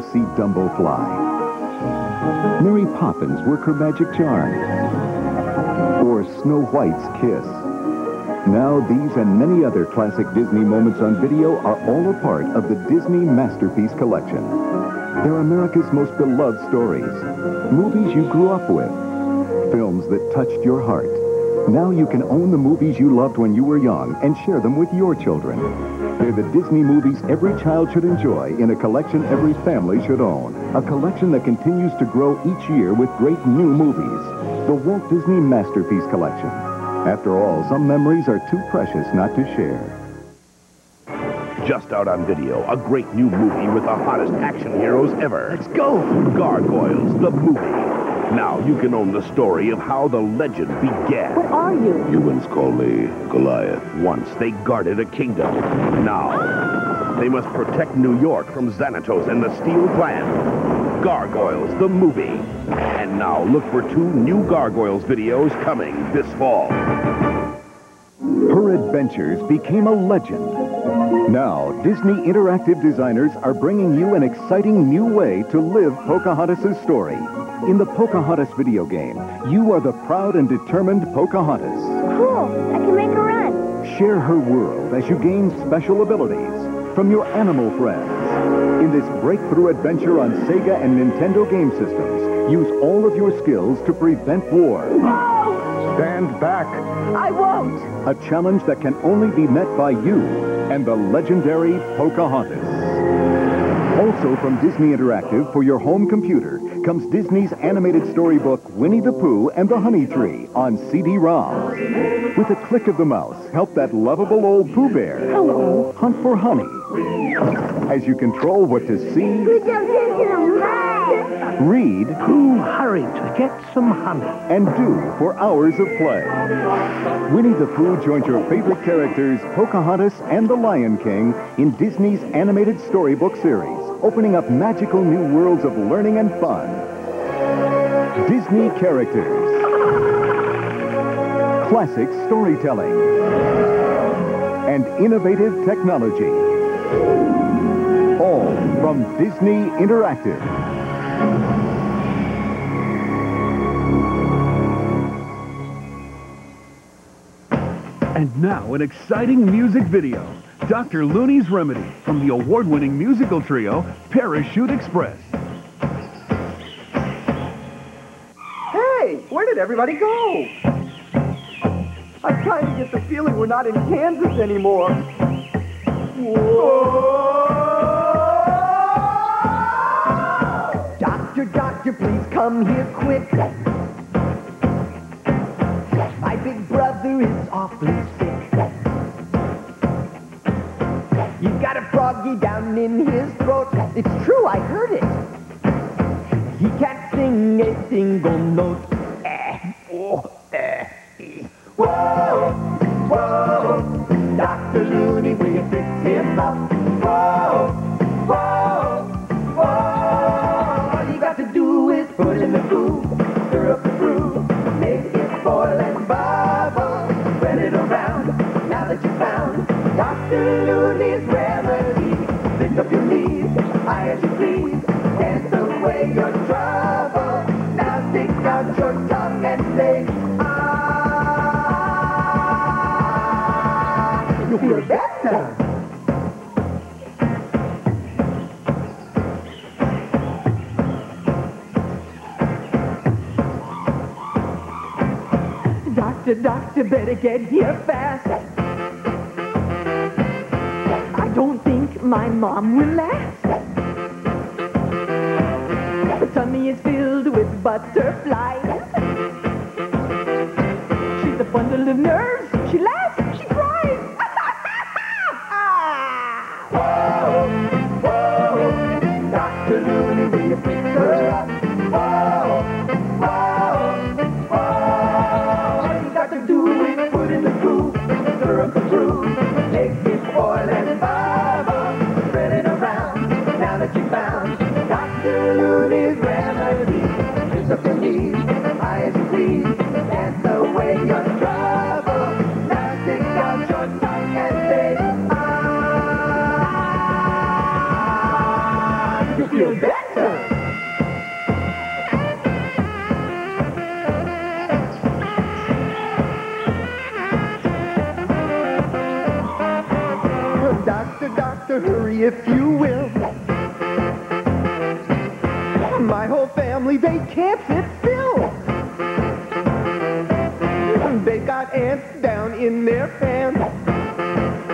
See Dumbo fly? Mary Poppins work her magic charm? Or Snow White's kiss? Now these and many other classic Disney moments on video are all a part of the Disney Masterpiece Collection. They're America's most beloved stories, movies you grew up with, films that touched your heart. Now you can own the movies you loved when you were young and share them with your children. They're the Disney movies every child should enjoy in a collection every family should own. A collection that continues to grow each year with great new movies. The Walt Disney Masterpiece Collection. After all, some memories are too precious not to share. Just out on video, a great new movie with the hottest action heroes ever. Let's go! Gargoyles, the movie. Now you can own the story of how the legend began. What are you? Humans call me Goliath. Once they guarded a kingdom. Now they must protect New York from Xanatos and the Steel Clan. Gargoyles, the movie. And now look for two new Gargoyles videos coming this fall. Her adventures became a legend. Now, Disney Interactive designers are bringing you an exciting new way to live Pocahontas' story. In the Pocahontas video game, you are the proud and determined Pocahontas. Cool. I can make a run. Share her world as you gain special abilities from your animal friends. In this breakthrough adventure on Sega and Nintendo game systems, use all of your skills to prevent war. Stand back. I won't. A challenge that can only be met by you and the legendary Pocahontas. Also from Disney Interactive for your home computer comes Disney's animated storybook Winnie the Pooh and the Honey Tree on CD-ROM. With a click of the mouse, help that lovable old Pooh Bear Hello. hunt for honey. As you control what to see, read, Who hurry to get some honey? and do for hours of play. Winnie the Pooh joins your favorite characters, Pocahontas and the Lion King, in Disney's animated storybook series, opening up magical new worlds of learning and fun. Disney characters. Classic storytelling. And innovative technology. All from Disney Interactive. And now, an exciting music video. Dr. Looney's Remedy from the award-winning musical trio, Parachute Express. Hey, where did everybody go? I'm trying to get the feeling we're not in Kansas anymore. Whoa! Doctor, please come here quick. My big brother is awfully sick. You've got a froggy down in his throat. It's true, I heard it. He can't sing a single note. Looney's remedy, lift up your knees, you dance away your trouble. Now stick out your tongue and say, ah. You'll feel better. Doctor, doctor, better get here fast. My mom will last. Her tummy is filled with butterflies. She's a bundle of nerves. She laughs, Doctor, doctor, hurry if you will. My whole family, they can't sit still. They've got ants down in their pants.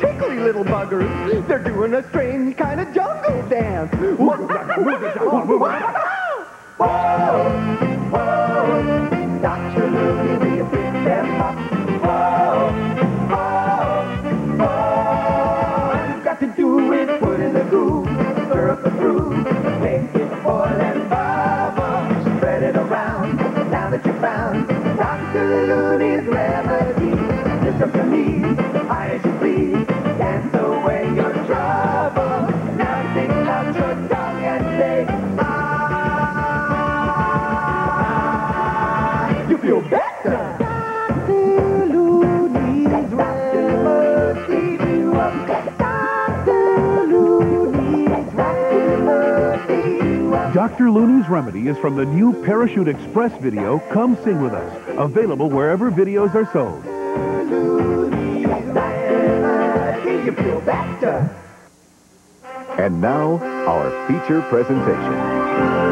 Tickly little buggers, they're doing a strange kind of jungle dance. Whoa, whoa, Dr. Dr. Looney's Remedy is from the new Parachute Express video, Come Sing With Us, available wherever videos are sold. And now, our feature presentation.